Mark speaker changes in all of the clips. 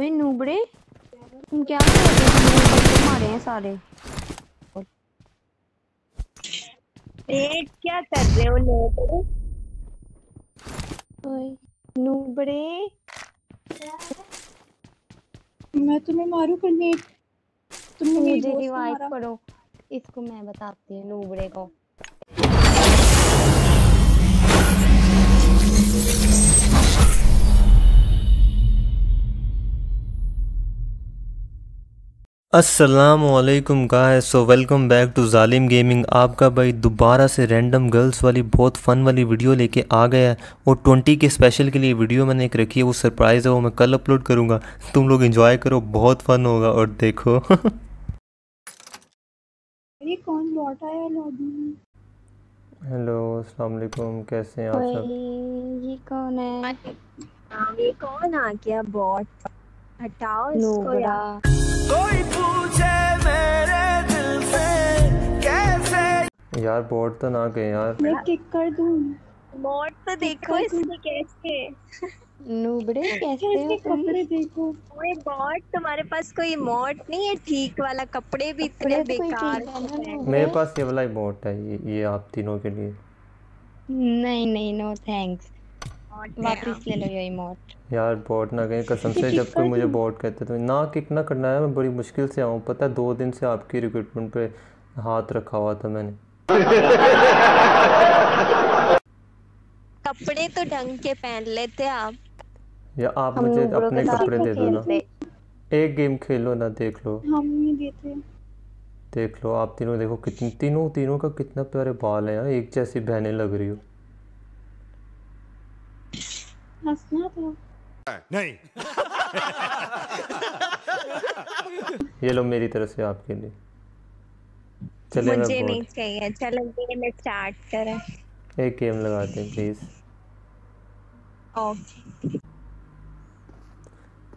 Speaker 1: ओए नूबड़े? तुम क्या कर रहे हो? तुम मारे हैं सारे।
Speaker 2: ए क्या कर रहे हो
Speaker 1: ओए नूबड़े।
Speaker 3: मैं तुम्हें मारू करने तुमने मेरी
Speaker 1: मुझे रिवाइव करो। इसको मैं बताती हूँ नूबड़े को।
Speaker 4: अस्सलाम वालेकुम guys so welcome back to Zalim gaming आपका भाई दोबारा से रैंडम गर्ल्स वाली बहुत फ़न वाली वीडियो लेके आ गया है। और ट्वेंटी के स्पेशल के लिए वीडियो मैंने एक रखी है वो सरप्राइज़ है वो मैं कल अपलोड करूँगा। तुम लोग एंजॉय करो बहुत फ़न होगा। और देखो।
Speaker 3: ये कौन बॉट आया लॉबी
Speaker 4: हेलो अस्सलाम वालेकुम कैसे हैं आप सब?
Speaker 1: ये कौन है?
Speaker 2: हाँ, ये कौन आ गया बॉट हटाओ इसको
Speaker 1: नूबड़ा
Speaker 2: यार।
Speaker 5: कोई पूछे मेरे दिल से कैसे?
Speaker 4: यार बोर्ड तो ना गए यार।
Speaker 3: मैं किक कर दूँ?
Speaker 2: बॉट तो देखो इसके कैसे?
Speaker 1: नूबड़े कैसे हो
Speaker 3: इसके
Speaker 1: तुम?
Speaker 3: कपड़े देखो?
Speaker 2: ओए बॉट तुम्हारे पास कोई मोट नहीं है? ठीक वाला कपड़े भी इतने
Speaker 1: तो
Speaker 2: बेकार
Speaker 1: है।
Speaker 4: मेरे पास ये वाला ही बोट है ये, ये आप तीनों के लिए।
Speaker 1: नहीं नहीं नो थैंक्स वापस ले लो ये इमोट
Speaker 4: यार बोट ना गए कसम से जब कोई मुझे बोट कहते तो ना किक ना करना है मैं बड़ी मुश्किल से आऊँ। पता है दो दिन से आपकी रिक्रूटमेंट पे हाथ रखा हुआ था मैंने।
Speaker 2: कपड़े तो ढंग के पहन लेते आप।
Speaker 4: या आप मुझे अपने कपड़े दे दो ना। एक गेम खेलो ना देख लो।
Speaker 3: हम नहीं देते।
Speaker 4: देख लो आप तीनों देखो कितनी तीनों तीनों का कितना प्यारे बाल है यार एक जैसी बहने लग रही हो।
Speaker 3: हंसना था
Speaker 5: नहीं
Speaker 4: ये लो मेरी तरफ़ से आपके लिए। चले
Speaker 2: मुझे नहीं चाहिए। चलो गेम स्टार्ट करें।
Speaker 4: एक गेम लगाते हैं प्लीज़
Speaker 2: ओके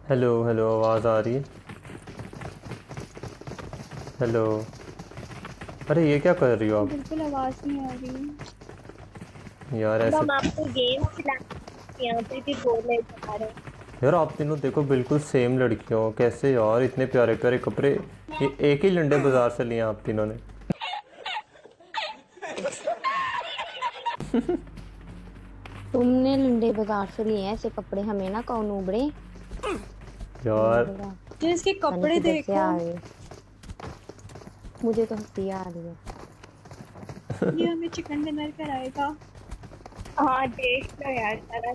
Speaker 4: हेलो हेलो आवाज़ आ रही है। हेलो अरे ये क्या कर रही हो आप?
Speaker 3: बिल्कुल आवाज़ नहीं आ रही।
Speaker 4: यार
Speaker 2: तो
Speaker 4: ऐसे
Speaker 2: हम आपको गेम खिला यहाँ पे भी बोले जा रहे
Speaker 4: यार आप तीनों देखो बिल्कुल सेम लड़कियों कैसे यार इतने प्यारे प्यारे कपड़े। ये एक ही लंडे बाज़ार से लिए आप तीनों ने।
Speaker 1: तुमने लंडे बाज़ार से लिए ऐसे कपड़े हमें ना कौन उबड़े?
Speaker 4: यार।
Speaker 3: जो इसके कपड़े देखो।
Speaker 1: है मुझे तो हँसी आ रही है।
Speaker 3: ये हमें चिकन डिनर कराएगा।
Speaker 2: हाँ देख लो यार सारा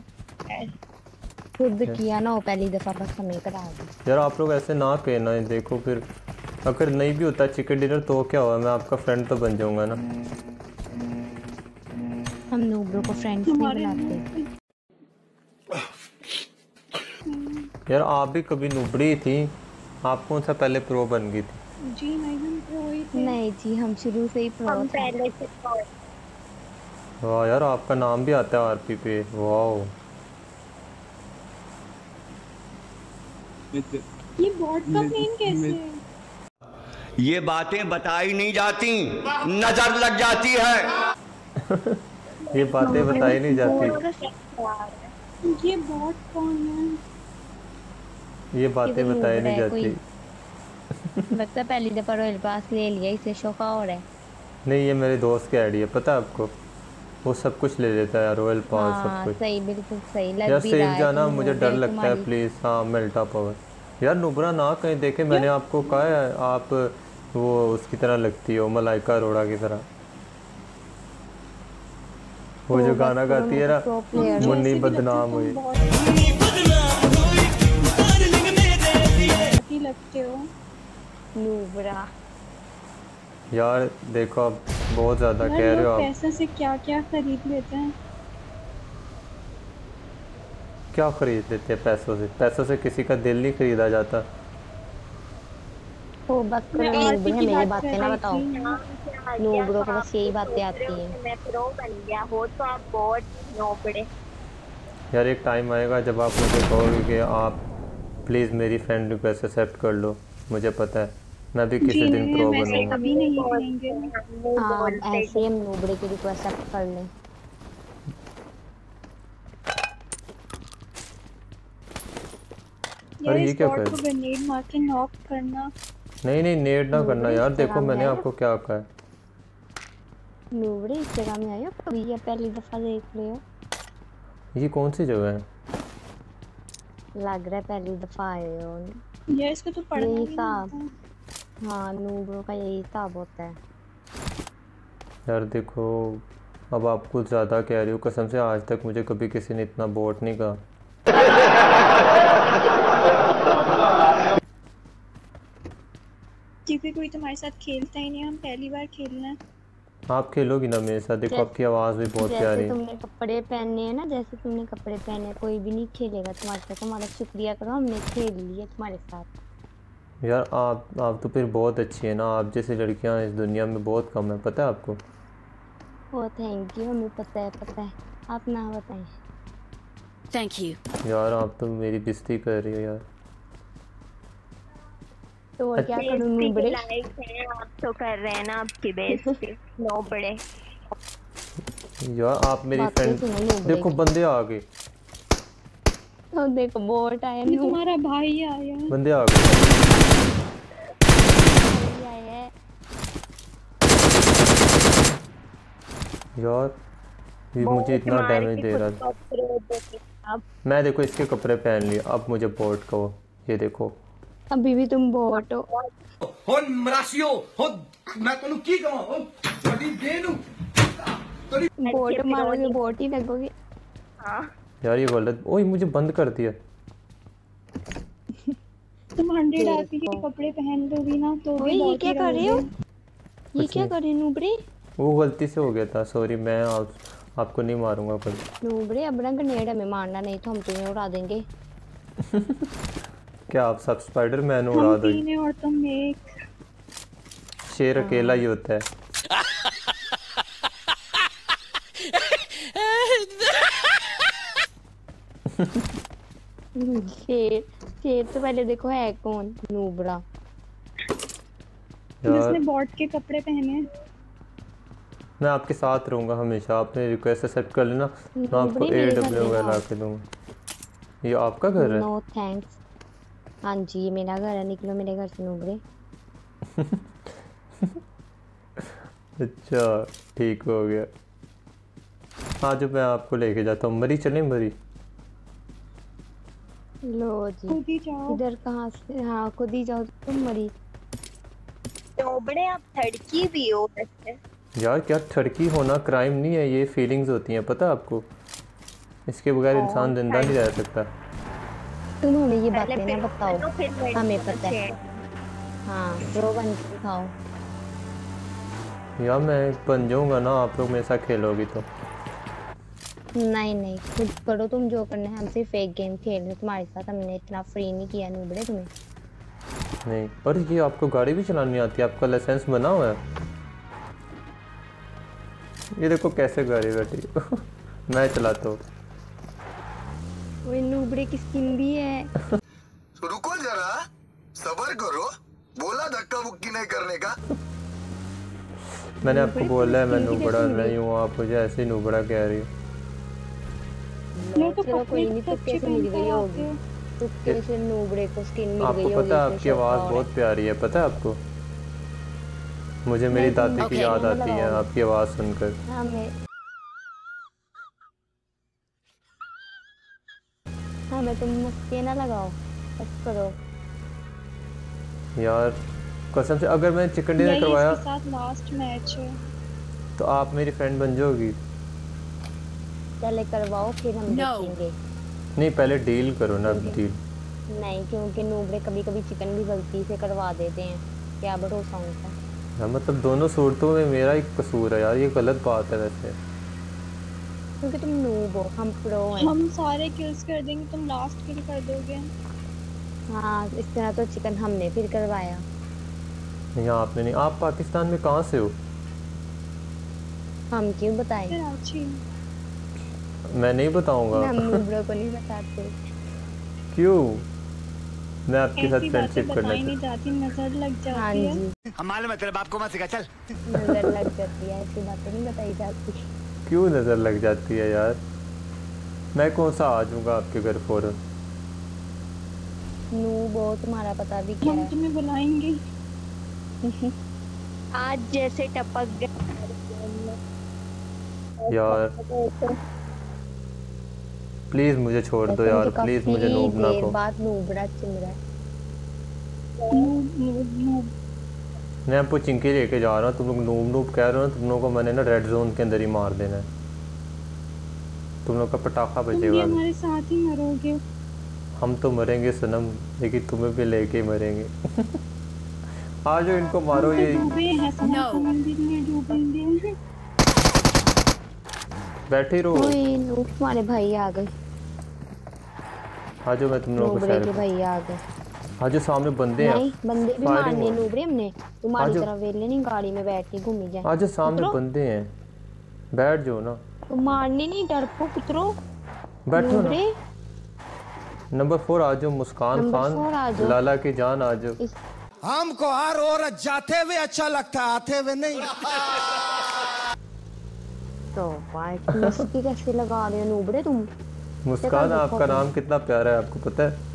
Speaker 1: खुद किया ना वो पहली दफ़ा बस हमें करा
Speaker 4: यार आप लोग ऐसे ना कहना है देखो फिर अगर नहीं भी होता चिकन डिनर तो क्या हुआ? मैं आपका फ्रेंड तो बन जाऊँगा ना।
Speaker 1: हम नूबरों को फ्रेंड्स नहीं बनाते
Speaker 4: यार आप भी कभी नुबड़ी थी? आप कौन सा पहले प्रो बन गई थी?
Speaker 3: जी नहीं हम तो वही थे।
Speaker 1: नहीं जी हम शुरू से ही प्रो
Speaker 2: हम पहले से तो
Speaker 4: वाह यार आपका नाम भी आता है आरपी पे। वाह
Speaker 3: ये बॉट का प्लेन कैसे
Speaker 5: ये बातें बताई नहीं जाती नज़र लग जाती है।
Speaker 4: ये बातें बताई नहीं जाती।
Speaker 3: ये बॉट कौन है?
Speaker 4: ये बातें बताई नहीं
Speaker 1: है।
Speaker 4: जाती।
Speaker 1: लगता है पहली दफ़ा रॉयल पास ले लिया इसे शौक और है।
Speaker 4: नहीं ये मेरे दोस्त की आईडी है पता है आपको? वो सब कुछ ले लेता है रॉयल पास सब
Speaker 1: हाँ
Speaker 4: कुछ।
Speaker 1: सही बिल्कुल सही लग
Speaker 4: यार
Speaker 1: भी रहा
Speaker 4: सेफ़
Speaker 1: है
Speaker 4: जाना मुझे डर लगता है प्लीज़ हाँ मिल्टा पावर यार नुबरा ना कहीं देखे मैंने आपको कहा है आप वो उसकी तरह लगती हो मलाइका अरोड़ा की तरह। वो जो गाना गाती है ना
Speaker 1: हो।
Speaker 4: मुन्नी बदनाम हुई।
Speaker 3: लगते हो
Speaker 1: नूबरा।
Speaker 4: यार देखो आप बहुत ज़्यादा कह रहे हो आप।
Speaker 3: पैसे से क्या क्या खरीद लेते हैं?
Speaker 4: क्या खरीद लेते हैं पैसों से? पैसों से किसी का दिल नहीं खरीदा जाता।
Speaker 1: ओ बस करो
Speaker 3: मैं आरती
Speaker 1: नूबरे
Speaker 3: की
Speaker 1: हमें ये
Speaker 3: बात
Speaker 1: ना बताओ। नूबरों को
Speaker 2: तो
Speaker 1: बस यही बातें आती
Speaker 2: हैं। मैं प्रो बन गया हो तो आप बहुत नोबड़े
Speaker 4: यार एक टाइम आएगा जब आप मुझे कहोगे कि आप प्लीज़ मेरी फ्रेंड रिक्वेस्ट एक्सेप्ट कर लो मुझे पता है। मैं भी किसी दिन प्रो बनूँगा।
Speaker 3: कभी नहीं करेंगे।
Speaker 1: हाँ ऐसे हम नूबरे की रिक्वेस्ट एक्सेप्ट कर लें।
Speaker 3: यार
Speaker 4: ये क्या कर
Speaker 3: को ग्रेनेड मार के नॉक करना।
Speaker 4: नहीं नहीं नेट ना करना यार देखो मैंने आपको क्या कहा है।
Speaker 1: नूबड़े इस जगह में आए हो कभी या पहली दफ़ा देख रहे हो?
Speaker 4: ये कौन सी जगह है?
Speaker 1: लग रहा है पहली दफ़ा आए हो।
Speaker 3: यार इसको तो पढ़ना
Speaker 1: हिसाब।
Speaker 3: आता।
Speaker 1: हाँ नूबड़ों का यही हिसाब होता है।
Speaker 4: यार देखो अब आप कुछ ज़्यादा कह रही हो कसम से आज तक मुझे कभी किसी ने इतना बोट नहीं कहा।
Speaker 3: क्योंकि कोई तुम्हारे साथ खेलता ही नहीं हम पहली बार खेलना है।
Speaker 4: आप खेलोगी ना मेरे साथ? देखो आपकी आवाज़ भी बहुत प्यारी है।
Speaker 1: तुमने कपड़े पहने हैं ना जैसे तुमने कपड़े पहने कोई भी नहीं खेलेगा तुम्हारे साथ। तुम्हारा शुक्रिया करो हमने खेल लिया तुम्हारे साथ।
Speaker 4: यार आप आप तो फिर बहुत अच्छी है ना। आप जैसी लड़कियाँ इस दुनिया में बहुत कम है पता है आपको?
Speaker 1: ओ थैंक यू हमें पता है पता है। आप ना बताएँ।
Speaker 6: Thank you.
Speaker 4: यार आप तो मेरी बेइज्जती कर रही हो यार।
Speaker 1: तो और क्या करूँ
Speaker 2: लायक हैं आप तो कर रहे हैं ना आपकी बेइज्जती। नो बड़े।
Speaker 4: यार आप मेरी फ्रेंड देखो बंदे आ गए।
Speaker 1: तो देखो बोट आया
Speaker 3: तुम्हारा भाई आया
Speaker 4: बंदे आ गए। यार ये मुझे इतना डैमेज दे रहा
Speaker 2: है
Speaker 4: मैं देखो इसके कपड़े पहन लिए। अब मुझे बोट को ये देखो।
Speaker 1: अभी भी तुम बोट हो।
Speaker 7: हो मरासियो हो मैं तनु की कहूँ हो तभी दे देनु
Speaker 1: बोट मारोगे बोट ही लगोगे।
Speaker 2: हाँ।
Speaker 4: यार ये गलत ओए मुझे बंद कर दिया।
Speaker 3: तुम हंड्रेड
Speaker 1: देखो।
Speaker 3: आरपी के कपड़े पहन लोगी ना तो भी
Speaker 1: ये क्या कर रहे हो? ये क्या कर रहे हो नूबड़े
Speaker 4: वो गलती से हो गया था सॉरी मैं आप, आपको नहीं मारूँगा कभी
Speaker 1: नूबड़े अब रंग नेड़ हमें मारना नहीं तो हम तुम्हें उड़ा देंगे।
Speaker 4: क्या आप सब स्पाइडर मैन उड़ा दोगे
Speaker 3: तीन और तुम एक।
Speaker 4: शेर अकेला ही होता है।
Speaker 1: शेर। शेर तो पहले देखो है कौन? नूबड़ा।
Speaker 4: यार।
Speaker 3: जिसने बॉट के कपड़े पहने
Speaker 4: मैं आपके साथ रहूँगा हमेशा आपने रिक्वेस्ट एक्सेप्ट कर लेना। मैं आपको ए डब्ल्यू
Speaker 1: में
Speaker 4: ला के दूँगा। ये आपका घर है?
Speaker 1: नो थैंक्स हाँ जी ये मेरा घर है निकलो मेरे घर से नूबड़े।
Speaker 4: अच्छा ठीक हो गया। आज मैं आपको लेके जाता हूँ। मरी चले मरी।
Speaker 1: लो जी।
Speaker 3: खुद ही जाओ।
Speaker 1: इधर कहाँ से? हाँ खुद ही जाओ तुम मरी।
Speaker 2: नो बड़े आप लड़की भी हो वैसे।
Speaker 4: यार क्या ठड़की होना क्राइम नहीं है? ये फीलिंग्स होती हैं पता आपको? इसके बगैर इंसान ज़िंदा नहीं रह सकता।
Speaker 1: तुम हमें ये बातें ना बताओ। हमें पता है। हाँ प्रो बन के दिखाओ।
Speaker 4: यार मैं बन जाऊँगा ना आप लोग मेरे साथ खेलोगी तो।
Speaker 1: नहीं नहीं खुद करो तुम जो करना है हम सिर्फ़ एक गेम खेल रहे तुम्हारे साथ हमने इतना फ्री नहीं किया नूबड़े तुम्हें।
Speaker 4: नहीं और ये आपको गाड़ी भी चलानी आती है आपका लाइसेंस बना हुआ है। ये देखो कैसे गाड़ी बैठी मैं चलाता हूँ।
Speaker 1: वो नूबड़े की स्किन भी है।
Speaker 8: रुको जरा सबर करो। बोला धक्का मुक्की नहीं करने का।
Speaker 4: मैंने आपको बोला है मैं नूबड़ा नहीं हूँ आप मुझे ऐसे ही नूबड़ा कह रही हो।
Speaker 3: मैं तो
Speaker 1: कोई नहीं
Speaker 3: तो
Speaker 1: तुक्के मिल गई होगी
Speaker 3: हो
Speaker 1: तुक्के नूबड़े को स्किन मिल गई
Speaker 4: आपको पता आपकी आवाज़ बहुत प्यारी है पता है आपको मुझे मेरी दादी की याद आती है आपकी आवाज़ सुनकर
Speaker 1: हाँ मैं हाँ तुम मुझसे ना लगाओ बस करो
Speaker 4: यार कसम से अगर मैं चिकन डिनर करवाया
Speaker 3: साथ लास्ट मैच
Speaker 4: तो आप मेरी फ्रेंड बन जाओगी
Speaker 1: पहले करवाओ फिर हम
Speaker 6: No.
Speaker 1: देखेंगे।
Speaker 4: नहीं पहले डील करो ना डील
Speaker 1: नहीं क्योंकि नूबड़े कभी कभी चिकन भी गलती से करवा देते हैं। क्या भरोसा उनका?
Speaker 4: हाँ, मतलब दोनों सूरतों में मेरा ही कसूर है यार ये गलत बात है वैसे।
Speaker 1: क्योंकि तुम नूब हो हम प्रो हैं।
Speaker 3: हम सारे किल्स कर देंगे तुम लास्ट किल कर दोगे।
Speaker 1: हाँ इस तरह तो चिकन हमने फिर करवाया।
Speaker 4: यहाँ आपने नहीं आप पाकिस्तान में कहाँ से हो?
Speaker 1: हम क्यों बताएँ?
Speaker 3: कराची
Speaker 4: मैं नहीं बताऊँगा।
Speaker 1: को नहीं बताते।
Speaker 4: क्यों? मैं आपके साथ फ्रेंडशिप करना
Speaker 3: नहीं
Speaker 4: चाहता
Speaker 3: जाती नज़र लग
Speaker 1: हाँ
Speaker 3: जाती है
Speaker 7: है। तेरे बाप को मत सिखा चल।
Speaker 1: नज़र लग जाती है ऐसी बातें नहीं बताई जाती।
Speaker 4: क्यों नज़र लग जाती है यार? मैं कौन सा आ जाऊँगा आपके घर फ़ौरन
Speaker 1: नू बहुत तुम्हारा पता भी क्या
Speaker 3: हम
Speaker 1: है।
Speaker 3: तुम्हें बुलाएँगे।
Speaker 2: आज जैसे टपक गए।
Speaker 4: यार प्लीज़ मुझे छोड़ दो यार प्लीज़ मुझे नूब ना को
Speaker 1: है
Speaker 3: नूब नूब नूब
Speaker 4: मैं आपको चिंकी लेके जा रहा हूँ तुम लोग नूब नूब कह रहे हो ना तुम लोगों को मैंने ना रेड जोन के अंदर ही मार देना है। तुम लोग का पटाखा बचेगा।
Speaker 3: हमारे साथ ही मरोगे।
Speaker 4: हम तो मरेंगे सनम लेकिन तुम्हें भी लेके मरेंगे। आ जाओ इनको मारो
Speaker 3: तो
Speaker 4: ये
Speaker 3: डूबे हैं सनम
Speaker 6: No.
Speaker 3: समंदर में डूबेंगे
Speaker 4: बैठे रहो।
Speaker 1: ओए नू तुम्हारे भाई आ गए।
Speaker 4: आ जाओ मैं तुम लोगों को
Speaker 1: नूबड़े के भाई आ गए।
Speaker 4: आ जाओ सामने बंदे हैं।
Speaker 1: नहीं बंदे भी मारने
Speaker 4: हो।
Speaker 1: नूबड़े हमने। तुम्हारी तरह वेले नहीं गाड़ी में बैठ के घूमी जाए।
Speaker 4: आ जाओ सामने बंदे हैं। बैठ जाओ ना।
Speaker 1: तो मारने नहीं डरपोक उतरो।
Speaker 4: बैठो ना। नंबर फोर आ जाओ मुस्कान
Speaker 1: नंबर
Speaker 4: खान। लाला की जान आ जाओ।
Speaker 1: इस
Speaker 7: हमको हर औरत जाते हुए अच्छा लगता है आते हुए नहीं।
Speaker 1: तो भाई कैसे लगा रहे हो? नूबड़े तुम।
Speaker 4: मुस्कान आपका नाम कितना प्यारा है आपको पता है?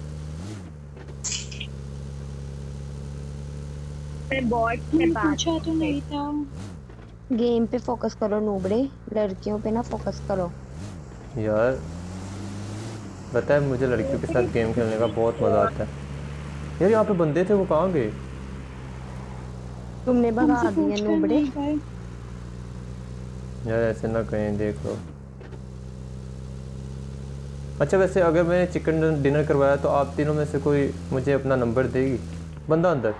Speaker 3: पूछा तो नहीं था।
Speaker 1: गेम पे फोकस करो नूबड़े। लड़कियों पे ना फोकस करो।
Speaker 4: यार पता है मुझे लड़कियों के साथ गेम खेलने का बहुत मज़ा आता है। यार यहाँ पे बंदे थे वो कहाँ गए?
Speaker 1: तुमने भगा दिए नूबड़े।
Speaker 4: यार ऐसे ना कहें देख। लो अच्छा वैसे अगर मैंने चिकन डिनर करवाया तो आप तीनों में से कोई मुझे अपना नंबर देगी? बंदा अंदर।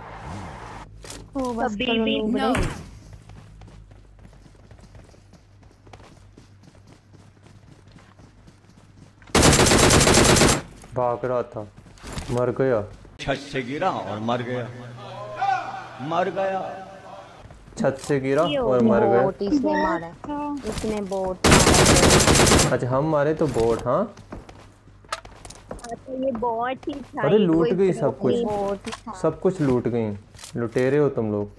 Speaker 1: ओ बस
Speaker 6: No.
Speaker 4: भाग रहा था। मर गया।
Speaker 5: छत से गिरा और मर गया। मर गया।
Speaker 4: छत से गिरा और मर गया
Speaker 1: बोट इसने मारा। इसने बोट
Speaker 4: अच्छा हम मारे तो बोट हाँ?
Speaker 2: तो ये बॉट ही था
Speaker 4: अरे लूट गई सब कुछ। सब कुछ लूट गई। लुटेरे हो तुम लोग।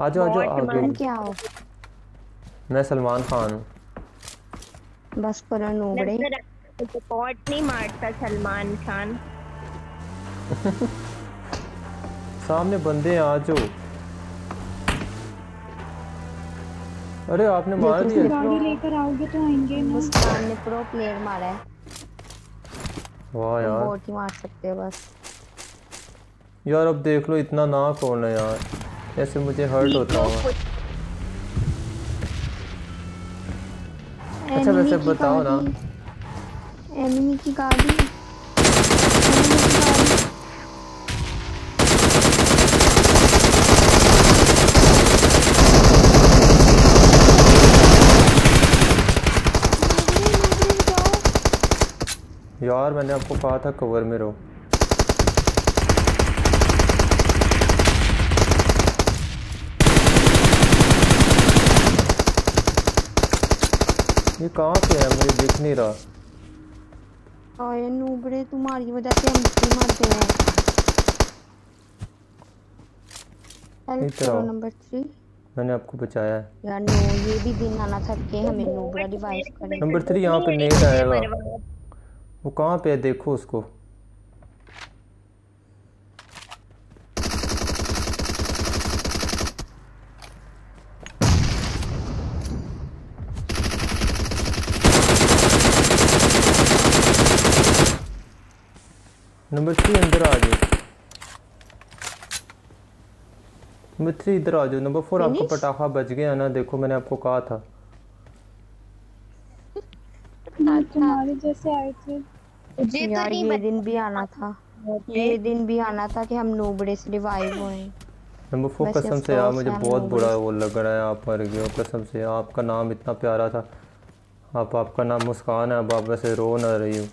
Speaker 4: आ जाओ आ जाओ आगे
Speaker 1: क्या हो?
Speaker 4: मैं सलमान खान हूँ।
Speaker 1: बस करो नूबड़े
Speaker 2: बॉट नहीं मारता सलमान खान।
Speaker 4: सामने बंदे आ जाओ। अरे आपने मार दिया
Speaker 3: गाड़ी लेकर आओगे तो आएँगे ना।
Speaker 1: मुस्कान ने प्रो प्लेयर मारा है।
Speaker 4: वाह यार।
Speaker 1: बोट ही मार सकते हो बस।
Speaker 4: यार अब देख लो इतना ना कौन है यार। ऐसे मुझे हर्ट होता होगा अच्छा वैसे बताओ ना।
Speaker 1: एनिमी की गाड़ी enemy की गाड़ी नूबड़े, नूबड़े बचाओ।
Speaker 4: यार मैंने आपको कहा था कवर में रहो। ये कहाँ पे है? मुझे दिख नहीं रहा।
Speaker 1: ये नूबड़े तुम्हारी वजह से हम भी मरते हैं। हेल्प करो नंबर थ्री
Speaker 4: मैंने आपको बचाया है।
Speaker 1: यार नो ये भी दिन आना था कि हमें नूबड़ा रिवाइव करे।
Speaker 4: नंबर थ्री यहाँ पे नेट आएगा। वो कहाँ पे है? देखो उसको। नंबर थ्री अंदर आ जाओ। नंबर थ्री इधर आ जाओ। नंबर फोर आपका पटाखा बच गया ना देखो मैंने आपको कहा था।
Speaker 3: तुम्हारे जैसे आए थे।
Speaker 1: यार ये दिन भी आना था। ये दिन भी आना था कि हम नूबड़े से रिवाइव होए।
Speaker 4: नंबर फोर कसम से यार मुझे बहुत बुरा वो लग रहा है आप मर गए कसम से। आपका नाम इतना प्यारा था। आप आपका नाम मुस्कान है अब आप वैसे रो ना रही हो।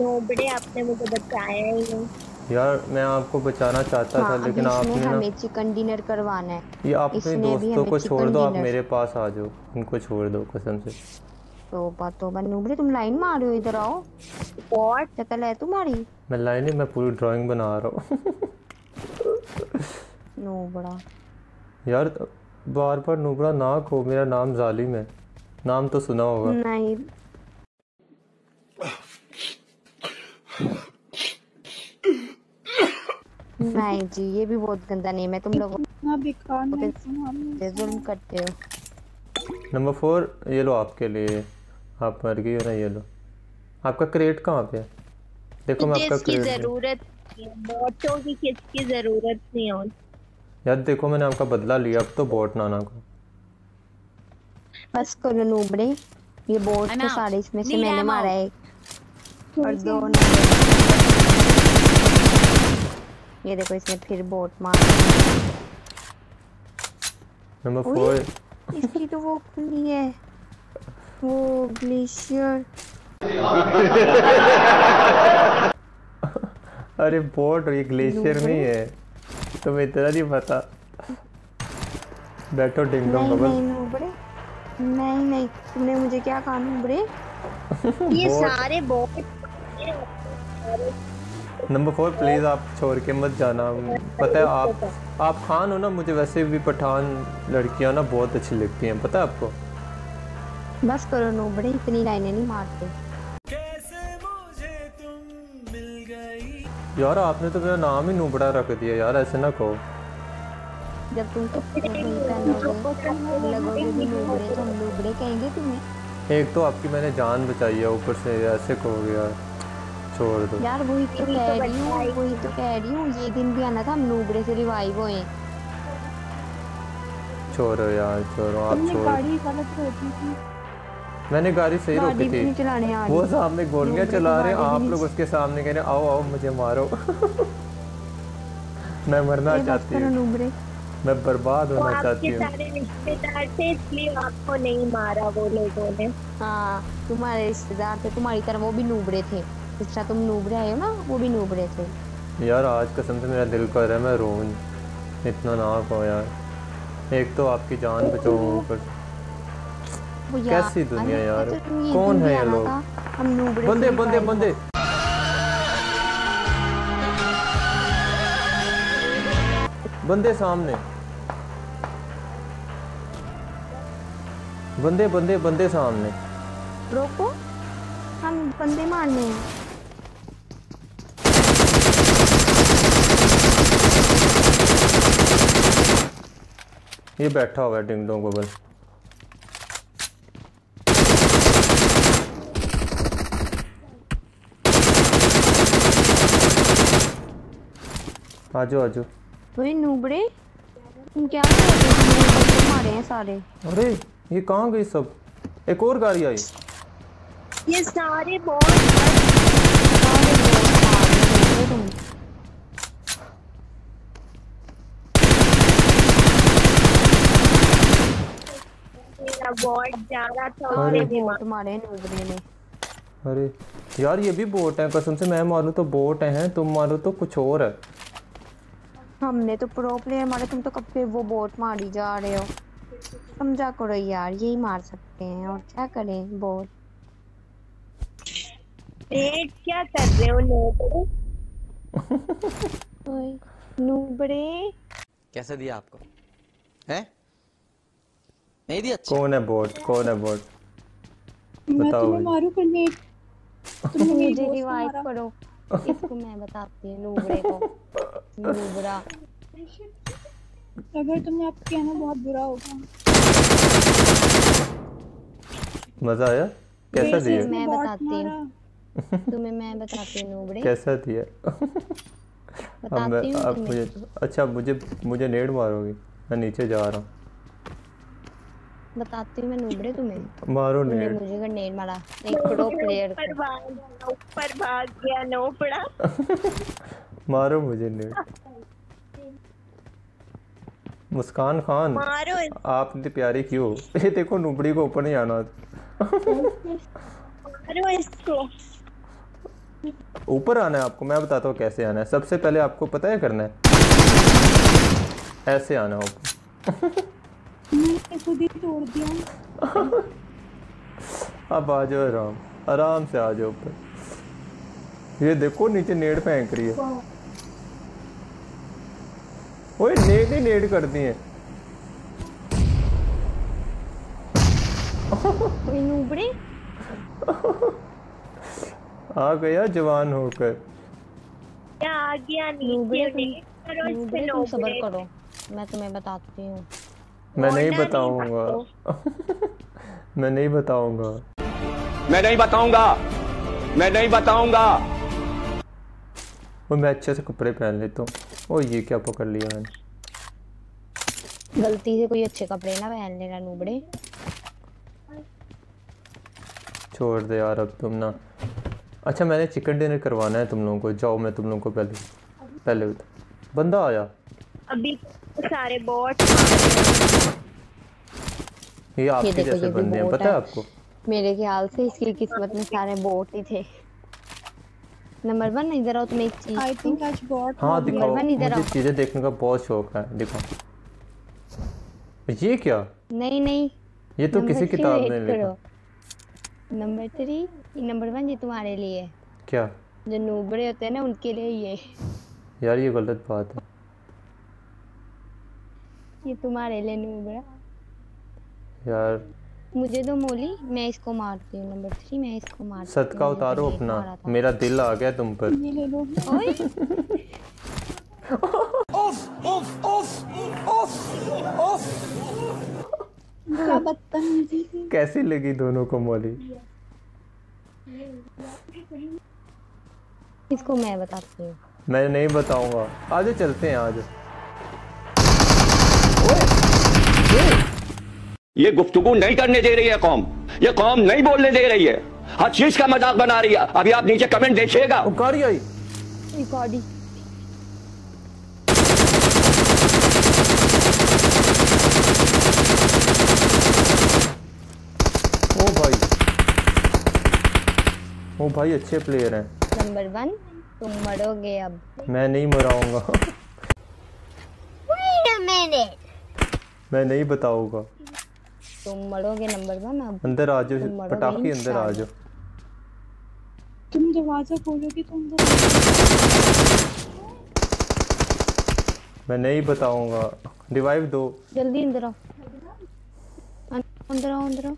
Speaker 2: नोबड़े आपने मुझे बचाया ही
Speaker 4: यार मैं आपको बचाना चाहता था
Speaker 1: हाँ, अभी
Speaker 4: लेकिन आपने ना
Speaker 1: हमें चिकन डिनर करवाना है।
Speaker 4: ये आप अपने दोस्तों को छोड़ दो आप मेरे पास आ जाओ इनको छोड़ दो कसम से।
Speaker 1: तोबा तोबा नूबरी तुम लाइन मार रहे हो इधर आओ।
Speaker 2: व्हाट
Speaker 1: चकल है तुम्हारी
Speaker 4: मैं लाइन नहीं मैं पूरी ड्राइंग बना रहा हूँ।
Speaker 1: नूबड़ा
Speaker 4: यार बार बार नूबड़ा ना को मेरा नाम जालिम है। नाम तो सुना होगा।
Speaker 1: नहीं। नहीं जी ये भी बहुत गंदा नेम है तुम लोगों जुल्म करते हो।
Speaker 4: नंबर फोर ये लो आपके लिए। आप मर गई हो ना ये लो। आपका क्रेट कहाँ पे है? देखो मैं आपका क्रेट
Speaker 2: ज़रूरत नहीं है बॉटों की किसकी ज़रूरत नहीं है
Speaker 4: यार देखो मैंने आपका बदला लिया अब तो बोट नाना को।
Speaker 1: बस करो नूबड़े। ये बोट तो सारे इसमें से मैंने मारा है। और दो ये देखो इसने फिर बोट मारा।
Speaker 4: नंबर। फोर
Speaker 1: इसकी तो वो खुली है। वो ग्लेशियर
Speaker 4: अरे बोट ये ग्लेशियर नहीं है। तुम्हें इतना नहीं पता। बैठो डिंग डोंग
Speaker 1: नहीं
Speaker 4: बबल
Speaker 1: नहीं नूबड़े नहीं नहीं तुमने मुझे क्या कहा नूबड़े
Speaker 2: ये सारे बॉट।
Speaker 4: नंबर फोर प्लीज़ आप छोड़ के मत जाना। पता है आप आप खान हो ना मुझे वैसे भी पठान लड़कियाँ ना बहुत अच्छी लगती हैं। पता है आपको?
Speaker 1: बस करो नूबड़े इतनी लाइनें नहीं मारते।
Speaker 4: यार आपने तो मेरा नाम ही नूबड़ा रख दिया यार ऐसे ना कहो।
Speaker 1: जब तुम नहीं लगोगे भी नूबड़े तो हम नूबड़े कहेंगे तुम्हें।
Speaker 4: एक तो आपकी मैंने जान बचाई है ऊपर से ऐसे कहोगे यार छोड़ दो।
Speaker 1: यार वही तो कह रही हूँ वही तो कह रही हूँ ये दिन भी आना था हम नूबड़े से रिवाइव हुए।
Speaker 4: छोड़ो यार छोड़ो आप छोड़ो।
Speaker 3: गाड़ी गलत रोकी थी।
Speaker 4: मैंने गाड़ी सही रोकी थी। वो सामने गोलियाँ चला रहे हैं।
Speaker 1: भी
Speaker 4: आप लोग उसके सामने कह रहे आओ आओ मुझे मारो। मैं मरना चाहती हूँ। मैं बर्बाद होना चाहती हूँ।
Speaker 2: रिश्तेदार थे इसलिए आपको नहीं मारा वो लोगों ने।
Speaker 1: हाँ तुम्हारे रिश्तेदार थे तुम्हारी तरह वो भी नूबड़े थे। जिस तरह तुम नूबड़े आए हो ना वो भी नूबड़े थे।
Speaker 4: यार आज कसम से मेरा दिल कर रहा है मैं रोऊं। इतना ना कहो यार। एक तो आपकी जान बचाऊं ऊपर। कैसी दुनिया यार?
Speaker 1: तो
Speaker 4: कौन है ये लोग? बंदे बंदे बंदे। बंदे सामने। बंदे बंदे बंदे सामने।
Speaker 1: रोको हम बंदे मारने हैं।
Speaker 4: ये बैठा हुआ है डिंग डोंग बबल आजो आजो।
Speaker 1: वही नूबड़े तुम क्या कर रहे हो? मारे हैं सारे।
Speaker 4: अरे ये कहाँ गई सब? एक और गाड़ी आई।
Speaker 2: ये सारे बॉट
Speaker 1: मेरा
Speaker 2: बॉट जा रहा था
Speaker 4: अरे।
Speaker 2: उसने
Speaker 1: मारे नूबड़े ने।
Speaker 4: अरे यार ये भी बोट है। कसम से मैं मारूं तो बोट हैं तुम मारो तो कुछ और है।
Speaker 1: हमने तो प्रो प्लेयर मारे तुम तो कब के वो बोट मारी जा रहे हो? समझा करो यार यही मार सकते हैं और क्या करें बोट
Speaker 2: वेट क्या कर रहे हो लोग
Speaker 1: ओए नूबड़े।
Speaker 9: कैसा दिया आपको? है? नहीं दिया अच्छा?
Speaker 4: कौन है बोट कौन है बोट
Speaker 3: मैं तुम्हें। मारू करने तुमने मेरी
Speaker 1: मुझे रिवाइव करो। इसको मैं बताती हूँ नूबड़े को। नूबड़ा।
Speaker 3: अगर तुमने आप कहना बहुत बुरा होगा।
Speaker 4: मज़ा आया? कैसा दिया?
Speaker 1: मैं बताती हूँ। तुम्हें मैं बताती हूँ नूबड़े।
Speaker 4: कैसा दिया? अब मैं
Speaker 1: बताती हूँ
Speaker 4: मुझे अच्छा मुझे मुझे नेड मारोगी। मैं नीचे जा रहा हूँ।
Speaker 1: बताती हूँ मैं नूबड़े तुम्हें।
Speaker 4: मारो नेड
Speaker 1: मुझे ग्रेनेड मारा। एक प्रो प्लेयर
Speaker 2: ऊपर भाग गया ऊपर भाग गया नोपड़ा
Speaker 4: मारो मुझे नेड मुस्कान खान
Speaker 2: मारो
Speaker 4: आप इतनी प्यारी क्यों? ये देखो नुबड़ी को ऊपर नहीं आना।
Speaker 2: मारो इसको।
Speaker 4: ऊपर आना है आपको मैं बताता हूँ कैसे आना है। सबसे पहले आपको पता है करना है? ऐसे आना है ऊपर
Speaker 3: मैंने खुद ही तोड़ दिया।
Speaker 4: अब आ जाओ आराम। आराम से आ जाओ ऊपर। ये देखो नीचे नेड फेंक रही है। ओए नेड ही नेड कर दी है
Speaker 1: कोई नूबड़े?
Speaker 4: आ गया जवान होकर।
Speaker 2: क्या आ गया? नीचे
Speaker 1: नूबड़े
Speaker 2: करो इस पे
Speaker 1: नूबड़े तुम सबर करो। मैं तुम्हें बताती हूँ।
Speaker 4: मैं नहीं बताऊँगा। मैं नहीं बताऊँगा।
Speaker 5: मैं नहीं बताऊँगा। मैं नहीं बताऊँगा।
Speaker 4: वो मैं अच्छे से कपड़े पहन लेता हूँ। ओ ये क्या पकड़ लिया मैंने?
Speaker 1: गलती से कोई अच्छे कपड़े ना पहन लेना नूबड़े।
Speaker 4: छोड़ दे यार अब तुम ना। अच्छा मैंने चिकन डिनर करवाना है तुम लोगों को। जाओ मैं तुम लोगों को पहले पहले बंदा आया।
Speaker 2: अभी सारे बॉट
Speaker 4: ये आपके
Speaker 1: देखो,
Speaker 4: जैसे
Speaker 1: ये
Speaker 4: बंदे हैं पता है। आपको?
Speaker 1: मेरे ख्याल से इसकी किस्मत में सारे बोट ही थे। नंबर वन इधर आओ तुम एक चीज़
Speaker 3: आई थिंक आज बॉट
Speaker 4: हाँ
Speaker 1: नंबर
Speaker 4: दिखाओ
Speaker 1: वन इधर
Speaker 4: मुझे चीज़ें देखने का बहुत शौक है दिखाओ। ये क्या?
Speaker 1: नहीं नहीं।
Speaker 4: ये तो किसी किताब में लिखा।
Speaker 1: नंबर थ्री नंबर वन ये तुम्हारे लिए
Speaker 4: क्या?
Speaker 1: जो नूबड़े होते हैं ना उनके लिए ये।
Speaker 4: यार ये गलत बात है।
Speaker 1: ये तुम्हारे लिए नूबड़ा
Speaker 4: यार।
Speaker 1: मुझे दो मोली मैं इसको मारती हूँ नंबर थ्री मैं इसको मारती
Speaker 4: सदका उतारो अपना।
Speaker 1: मेरा
Speaker 4: दिल आ गया तुम पर।
Speaker 3: ये ले लो।
Speaker 1: ओए।
Speaker 3: क्या बदतमीजी
Speaker 4: कैसी लगी दोनों को मोली?
Speaker 1: इसको मैं बताती हूँ।
Speaker 4: मैं नहीं बताऊँगा। आज चलते हैं आज
Speaker 5: ये गुफ्तगू नहीं करने दे रही है कौम। ये कौम नहीं बोलने दे रही है। हर चीज़ का मज़ाक बना रही है। अभी आप नीचे कमेंट देखिएगा।
Speaker 4: ओ
Speaker 1: रिकॉर्डिंग
Speaker 4: ओ भाई। ओ भाई अच्छे प्लेयर हैं।
Speaker 1: नंबर वन तुम मरोगे अब।
Speaker 4: मैं नहीं मराऊँगा। मैं नहीं बताऊँगा।
Speaker 1: तुम मरोगे नंबर वन अब।
Speaker 4: अंदर आ जाओ पटाखे अंदर आ जाओ।
Speaker 3: तुम दरवाज़ा खोलोगे तो अंदर
Speaker 4: मैं नहीं बताऊँगा। रिवाइव दो।
Speaker 1: जल्दी अंदर आओ। अंदर आओ अंदर आओ।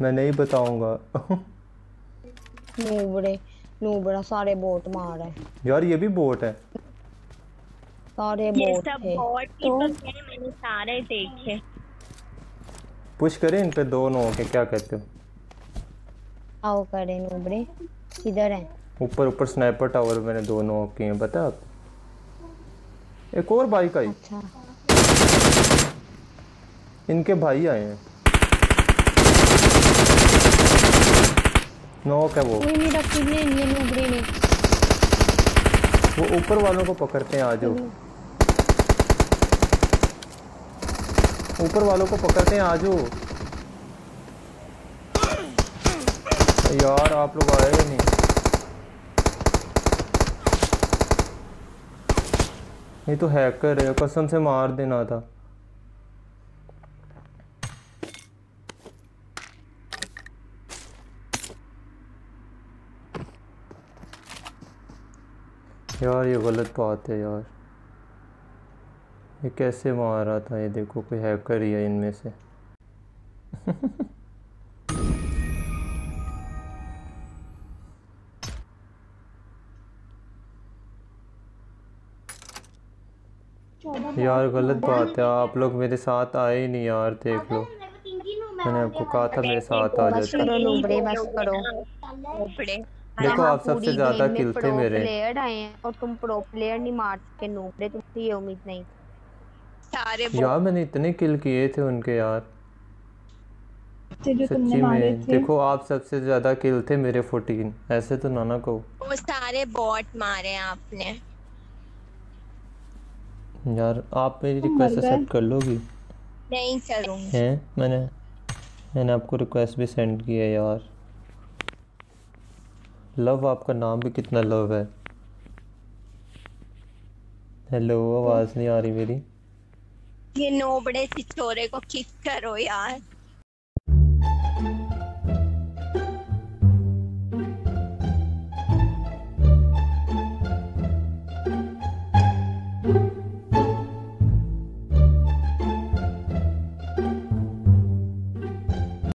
Speaker 4: मैं नहीं बताऊँगा।
Speaker 1: नूबड़े नूबड़ा सारे बोट मार है
Speaker 4: यार ये भी बोट है।
Speaker 1: सारे
Speaker 2: ये
Speaker 1: बोट
Speaker 2: सब बॉट ही तो थे मैंने सारे देखे।
Speaker 4: पुश करें इन पे दोनों के क्या कहते हो?
Speaker 1: आओ करे नूबड़े किधर है?
Speaker 4: ऊपर ऊपर स्नाइपर टावर मैंने दोनों किए हैं पता है आपको एक और बाइक आई
Speaker 1: अच्छा।
Speaker 4: इनके भाई आए हैं। नॉक है वो
Speaker 1: कोई मेरा किडने ये नूबड़े ने
Speaker 4: वो ऊपर वालों को पकड़ते हैं आज ऊपर वालों को पकड़ते हैं आज यार आप लोग आए ही नहीं ये तो हैकर है कसम से मार देना था यार ये गलत बात है यार। ये कैसे मार रहा था? ये देखो कोई हैकर ही है इनमें से। यार गलत बात है। आप लोग मेरे साथ आए ही नहीं यार देख लो। मैंने आपको कहा था मेरे साथ आ
Speaker 1: बस
Speaker 4: जाते। देखो आप सबसे ज़्यादा किल थे मेरे।
Speaker 1: प्लेयर आए हैं और तुम प्रो प्लेयर नहीं मार सके नूबड़े तुमसे ये उम्मीद नहीं।
Speaker 2: सारे
Speaker 4: यार मैंने इतने किल किए थे उनके यार।
Speaker 3: थे जो तुमने
Speaker 4: सच्ची में देखो आप सबसे ज़्यादा किल थे मेरे फोर्टीन ऐसे तो ना ना कहो
Speaker 2: वो सारे बॉट मारे आपने।
Speaker 4: यार आप मेरी रिक्वेस्ट एक्सेप्ट कर लोगी?
Speaker 2: नहीं करूँगी।
Speaker 4: हैं? मैंने मैंने आपको रिक्वेस्ट भी सेंड की है यार। लव आपका नाम भी कितना लव है? हेलो आवाज़ नहीं आ रही मेरी।
Speaker 2: ये नोबड़े सिचोरे को किक करो यार।